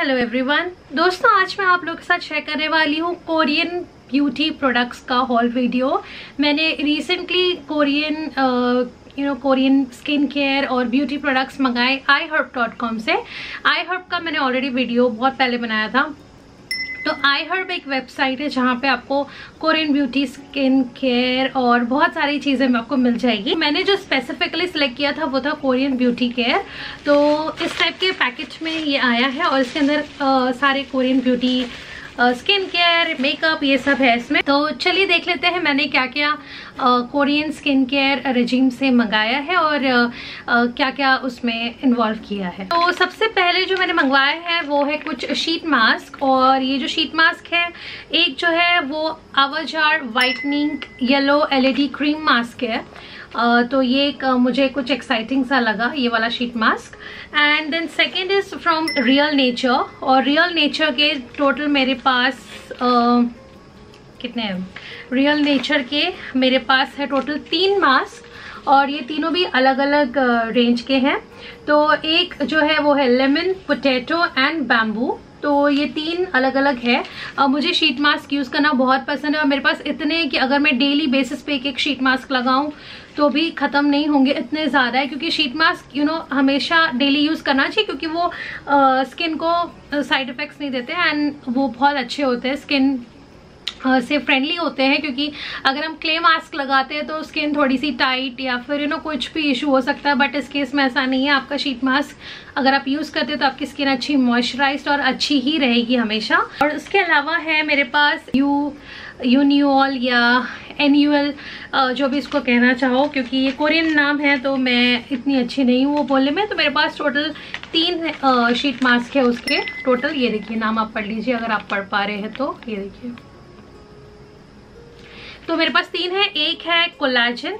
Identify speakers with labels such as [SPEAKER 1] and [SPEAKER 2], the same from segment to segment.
[SPEAKER 1] Hello everyone दोस्तों, आज मैं आप लोग के साथ शेयर करने वाली हूँ कोरियन ब्यूटी प्रोडक्ट्स का हॉल वीडियो मैंने recently Korean you know Korean skin care और ब्यूटी प्रोडक्ट्स मंगाए आई हर्ब डॉट कॉम से. आई हर्ब का मैंने ऑलरेडी वीडियो बहुत पहले बनाया था। तो आई हर्ब एक वेबसाइट है जहाँ पे आपको कोरियन ब्यूटी स्किन केयर और बहुत सारी चीज़ें आपको मिल जाएगी। मैंने जो स्पेसिफिकली सिलेक्ट किया था वो था कोरियन ब्यूटी केयर तो इस टाइप के पैकेज में ये आया है और इसके अंदर सारे Korean beauty skin care makeup ये सब है इसमें। तो चलिए देख लेते हैं मैंने क्या क्या कोरियन स्किन केयर रजीम से मंगाया है और uh, क्या क्या उसमें इन्वॉल्व किया है। तो सबसे पहले जो मैंने मंगवाया है वो है कुछ शीट मास्क और ये जो शीट मास्क है एक जो है वो आवाजार whitening yellow LED cream mask है। तो ये एक मुझे कुछ एक्साइटिंग सा लगा, ये वाला sheet mask and then second is from real nature और रियल नेचर के टोटल मेरे पास कितने हैं? रियल नेचर के मेरे पास है टोटल तीन मास्क और ये तीनों भी अलग अलग रेंज के हैं. तो एक जो है वो है लेमन पोटैटो एंड बैम्बू तो ये तीन अलग अलग है. अब मुझे शीट मास्क यूज़ करना बहुत पसंद है और मेरे पास इतने कि अगर मैं डेली बेसिस पे एक एक शीट मास्क लगाऊँ तो भी ख़त्म नहीं होंगे इतने ज़्यादा है, क्योंकि शीट मास्क यू नो हमेशा डेली यूज़ करना चाहिए, क्योंकि वो स्किन को साइड इफ़ेक्ट्स नहीं देते एंड वो बहुत अच्छे होते हैं स्किन से फ्रेंडली होते हैं, क्योंकि अगर हम क्ले मास्क लगाते हैं तो स्किन थोड़ी सी टाइट या फिर यू नो कुछ भी इशू हो सकता है बट इस केस में ऐसा नहीं है, आपका शीट मास्क अगर आप यूज़ करते हैं तो आपकी स्किन अच्छी मॉइस्चराइज और अच्छी ही रहेगी हमेशा। और उसके अलावा है मेरे पास यू यूनियोल या एनुअल जो भी इसको कहना चाहो, क्योंकि ये कोरियन नाम है तो मैं इतनी अच्छी नहीं हूँ वो बोलने में। तो मेरे पास टोटल तीन शीट मास्क है उसके। टोटल ये देखिए, नाम आप पढ़ लीजिए, अगर आप पढ़ पा रहे हैं तो। ये देखिए। तो मेरे पास तीन है, एक है collagen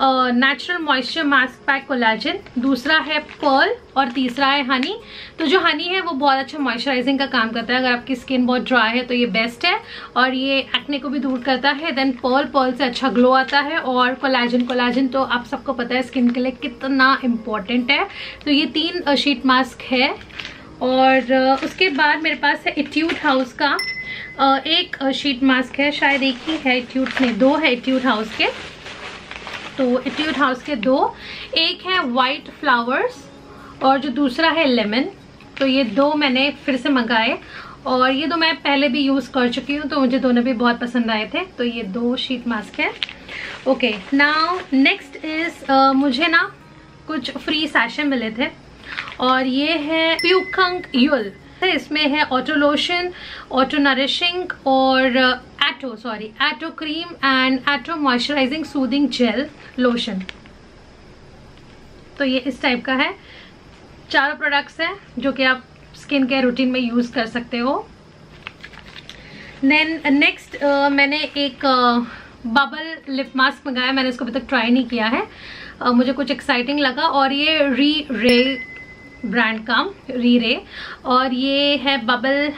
[SPEAKER 1] natural moisture mask pack collagen दूसरा है पर्ल और तीसरा है हनी तो जो हनी है, वो बहुत अच्छा मॉइस्चराइजिंग का काम करता है। अगर आपकी स्किन बहुत ड्राई है तो ये बेस्ट है। और ये एक्ने को भी दूर करता है। देन पर्ल पर्ल से अच्छा ग्लो आता है। और कोलाजन कोलाजन तो आप सबको पता है स्किन के लिए कितना इम्पोर्टेंट है। तो ये तीन शीट मास्क है। और उसके बाद मेरे पास है इट्यूट हाउस का। एक शीट मास्क है। शायद एक ही है इट्यूट में दो है इट्यूट हाउस के। तो इट्यूट हाउस के दो। एक है वाइट फ्लावर्स और जो दूसरा है लेमन तो ये दो मैंने फिर से मंगाए और ये दो मैं पहले भी यूज़ कर चुकी हूँ तो मुझे दोनों भी बहुत पसंद आए थे। तो ये दो शीट मास्क है। ओके नाउ नेक्स्ट इज़ मुझे ना कुछ फ्री सैशन मिले थे और ये है प्यूकंग यूल इसमें है ऑटो लोशन ऑटो नरिशिंग और auto sorry auto cream and auto moisturising soothing gel lotion तो ये इस टाइप का है। चारों प्रोडक्ट्स हैं जो कि आप स्किन केयर रूटीन में यूज़ कर सकते हो। देन नेक्स्ट uh, मैंने एक बबल लिप मास्क मंगाया। मैंने इसको अभी तक ट्राई नहीं किया है। Uh, मुझे कुछ एक्साइटिंग लगा और ये री रे ब्रांड का री रे और ये है बबल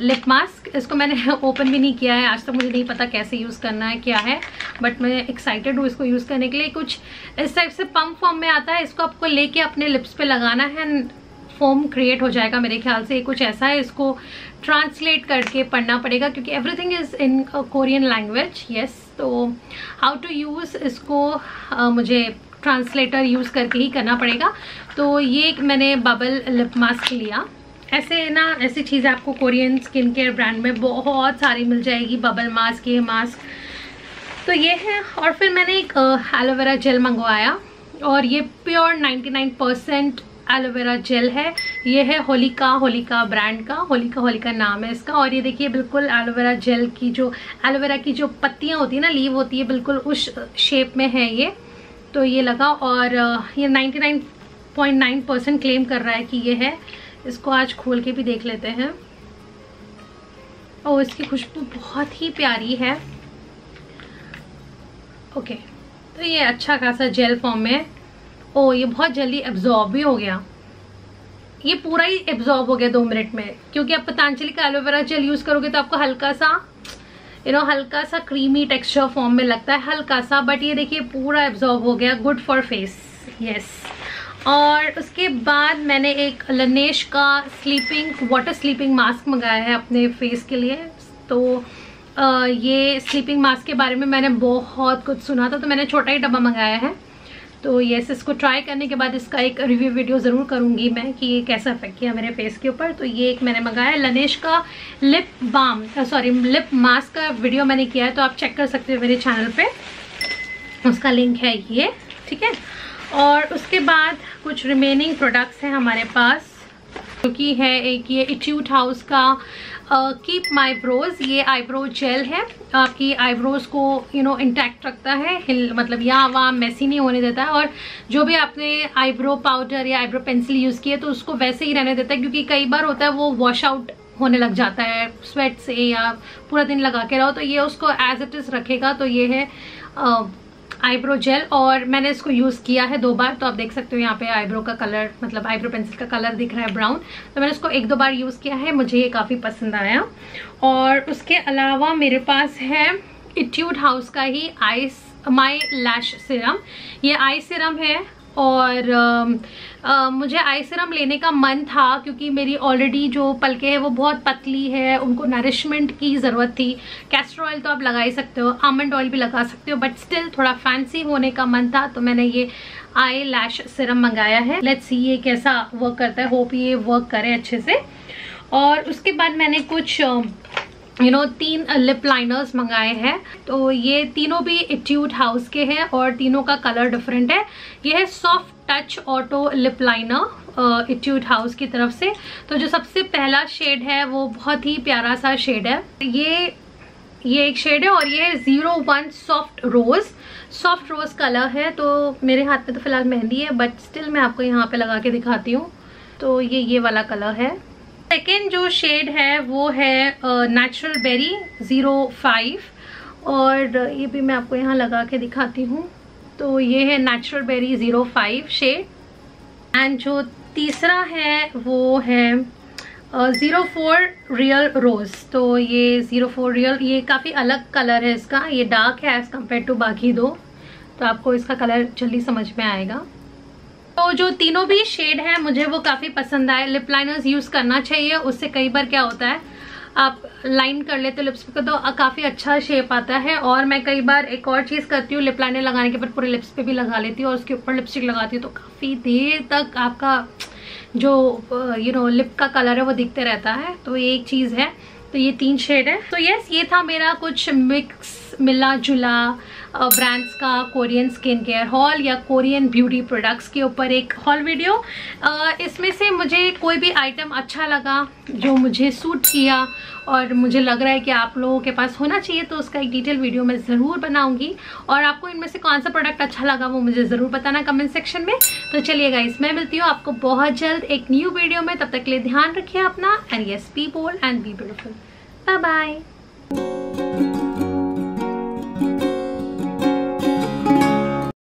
[SPEAKER 1] लिप मास्क इसको मैंने ओपन भी नहीं किया है। आज तक मुझे नहीं पता कैसे यूज़ करना है क्या है। बट मैं एक्साइटेड हूँ इसको यूज़ करने के लिए। कुछ इस टाइप से पम्प फॉर्म में आता है इसको आपको लेके अपने लिप्स पे लगाना है फॉर्म क्रिएट हो जाएगा मेरे ख्याल से। कुछ ऐसा है इसको ट्रांसलेट करके पढ़ना पड़ेगा क्योंकि everything is in Korean language yes तो हाउ टू यूज़ इसको uh, मुझे ट्रांसलेटर यूज़ करके ही करना पड़ेगा। तो ये मैंने बबल लिप मास्क लिया। ऐसे ना, ऐसी चीज़ें आपको कोरियन स्किन केयर ब्रांड में बहुत सारी मिल जाएगी बबल मास्क ये मास्क तो ये है, और फिर मैंने एक एलोवेरा जेल मंगवाया, और ये प्योर 99 परसेंट एलोवेरा जेल है। ये है होलिका होलिका ब्रांड का होलिका होलिका नाम है इसका। और ये देखिए, बिल्कुल एलोवेरा जेल की जो एलोवेरा की जो पत्तियाँ होती है ना लीव होती है, बिल्कुल उस शेप में है ये। तो ये लगा, और ये 99.9 परसेंट क्लेम कर रहा है कि ये है। इसको आज खोल के भी देख लेते हैं। और इसकी खुशबू बहुत ही प्यारी है। ओके तो ये अच्छा खासा जेल फॉर्म में ओ, ये बहुत जल्दी एब्जॉर्ब भी हो गया। ये पूरा ही एब्जॉर्ब हो गया दो मिनट में, क्योंकि आप पतंजलि का एलोवेरा जेल यूज़ करोगे तो आपको हल्का सा यू नो हल्का सा क्रीमी टेक्सचर फॉर्म में लगता है, हल्का सा बट ये देखिए पूरा एब्जॉर्ब हो गया गुड फॉर फेस यस और उसके बाद मैंने एक लनेश का स्लीपिंग वाटर स्लीपिंग मास्क मंगाया है अपने फेस के लिए। तो ये स्लीपिंग मास्क के बारे में मैंने बहुत कुछ सुना था तो मैंने छोटा ही डब्बा मंगाया है। तो यस इसको ट्राई करने के बाद इसका एक रिव्यू वीडियो ज़रूर करूँगी मैं कि ये कैसा इफ़ेक्ट किया मेरे फेस के ऊपर। तो ये एक मैंने मंगाया है, लनेश का lip balm sorry lip mask का वीडियो मैंने किया है तो आप चेक कर सकते हो मेरे चैनल पे। उसका लिंक है ये, ठीक है? और उसके बाद कुछ रिमेनिंग प्रोडक्ट्स हैं हमारे पास क्योंकि है एक ये इट्यूट हाउस का कीप माई ब्रोज ये आईब्रो जेल है। आपकी आईब्रोज को यू नो इंटैक्ट रखता है, हिल मतलब यहाँ वहाँ मैसी नहीं होने देता है। और जो भी आपने आईब्रो पाउडर या आईब्रो पेंसिल यूज़ किए तो उसको वैसे ही रहने देता है, क्योंकि कई बार होता है वो वॉश आउट होने लग जाता है स्वेट से या पूरा दिन लगा के रहो तो ये उसको एज इट इज़ रखेगा तो ये है आईब्रो जेल और मैंने इसको यूज़ किया है दो बार तो आप देख सकते हो यहाँ पे आईब्रो का कलर मतलब आईब्रो पेंसिल का कलर दिख रहा है ब्राउन। तो मैंने इसको एक दो बार यूज़ किया है, मुझे ये काफ़ी पसंद आया। और उसके अलावा मेरे पास है इट्यूड हाउस का ही आइस, माई लैश सिरम। ये आई सिरम है और आ, आ, मुझे आई सिरम लेने का मन था क्योंकि मेरी ऑलरेडी जो पलके हैं वो बहुत पतली है उनको नरिशमेंट की ज़रूरत थी। कैस्टर ऑयल तो आप लगा ही सकते हो आमंड ऑयल भी लगा सकते हो बट स्टिल थोड़ा फैंसी होने का मन था तो मैंने ये आई लैश सिरम मंगाया है। लेट्स सी ये कैसा वर्क करता है होप ये वर्क करे अच्छे से। और उसके बाद मैंने कुछ यू नो तीन लिप लाइनर्स मंगाए हैं। तो ये तीनों भी इट्यूट हाउस के हैं और तीनों का कलर डिफरेंट है। ये है soft touch auto lip liner Etude house की तरफ़ से। तो जो सबसे पहला शेड है, वो बहुत ही प्यारा सा शेड है। ये ये एक शेड है और ये है zero one soft rose soft rose colour है तो मेरे हाथ में तो फ़िलहाल मेहंदी है बट स्टिल मैं आपको यहाँ पे लगा के दिखाती हूँ। तो ये ये वाला कलर है। सेकेंड जो शेड है, वो है नेचुरल बेरी ज़ीरो फाइव और ये भी मैं आपको यहाँ लगा के दिखाती हूँ। तो ये है natural berry zero five shade and जो तीसरा है, वो है ज़ीरो फोर रियल रोज़ तो ये ज़ीरो फोर रियल ये काफ़ी अलग कलर है इसका। ये डार्क है एज़ कंपेयर टू बाकी दो। तो आपको इसका कलर जल्दी समझ में आएगा। तो जो तीनों भी शेड है, मुझे वो काफ़ी पसंद आए। लिप लाइनर्स यूज़ करना चाहिए, उससे कई बार क्या होता है, आप लाइन कर लेते हो लिप्स पे तो काफ़ी अच्छा शेप आता है। और मैं कई बार एक और चीज़ करती हूँ लिप लाइनर लगाने के बाद पूरे लिप्स पे भी लगा लेती हूँ और उसके ऊपर लिपस्टिक लगाती हूँ तो काफ़ी देर तक आपका जो यू नो लिप का कलर है, वो दिखते रहता है। तो ये एक चीज़ है। तो ये तीन शेड है। तो यस ये था मेरा कुछ मिक्स मिला जुला ब्रांड्स का कोरियन स्किन केयर हॉल या कोरियन ब्यूटी प्रोडक्ट्स के ऊपर एक हॉल वीडियो इसमें से मुझे कोई भी आइटम अच्छा लगा, जो मुझे सूट किया और मुझे लग रहा है कि आप लोगों के पास होना चाहिए तो उसका एक डिटेल वीडियो मैं ज़रूर बनाऊँगी। और आपको इनमें से कौन सा प्रोडक्ट अच्छा लगा वो मुझे ज़रूर बताना कमेंट सेक्शन में। तो चलिए गाइस मैं मिलती हूँ आपको बहुत जल्द एक न्यू वीडियो में। तब तक के लिए ध्यान रखिए अपना and yes be bold and be beautiful bye bye